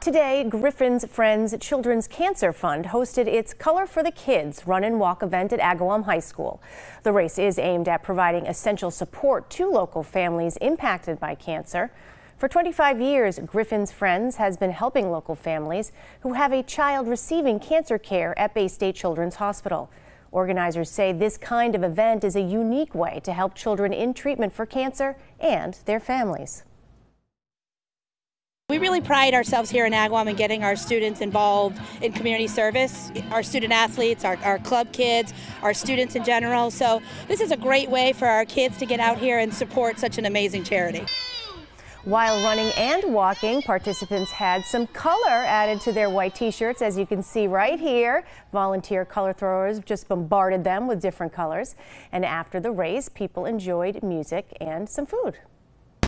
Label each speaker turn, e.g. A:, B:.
A: Today, Griffin's Friends Children's Cancer Fund hosted its Color for the Kids run and walk event at Agawam High School. The race is aimed at providing essential support to local families impacted by cancer. For 25 years, Griffin's Friends has been helping local families who have a child receiving cancer care at Baystate Children's Hospital. Organizers say this kind of event is a unique way to help children in treatment for cancer and their families.
B: Really pride ourselves here in Agawam in getting our students involved in community service, our student athletes, our, our club kids, our students in general. So this is a great way for our kids to get out here and support such an amazing charity.
A: While running and walking, participants had some color added to their white t-shirts, as you can see right here. Volunteer color throwers just bombarded them with different colors. And after the race, people enjoyed music and some food.